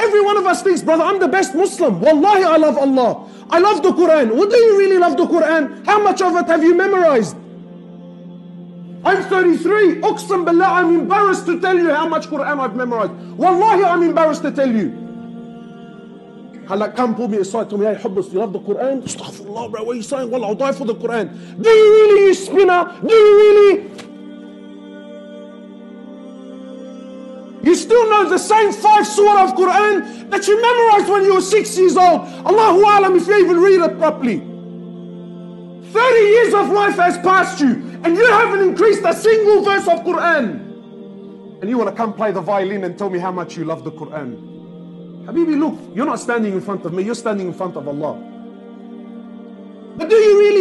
Every one of us thinks, brother, I'm the best Muslim. Wallahi, I love Allah. I love the Quran. Well, do you really love the Quran? How much of it have you memorized? I'm 33. Uqsam billah, I'm embarrassed to tell you how much Quran I've memorized. Wallahi, I'm embarrassed to tell you. Hala, come pull me aside, tell me, hey, Hoblos, you love the Quran? Astaghfirullah, bro, what are you saying? Well, I'll die for the Quran. Do you really, you spinner? Do you really? You still know the same five surah of Quran that you memorized when you were six years old. Allahu Alam if you even read it properly. 30 years of life has passed you and you haven't increased a single verse of Quran. And you want to come play the violin and tell me how much you love the Quran. Habibi, look, you're not standing in front of me, you're standing in front of Allah. But do you really?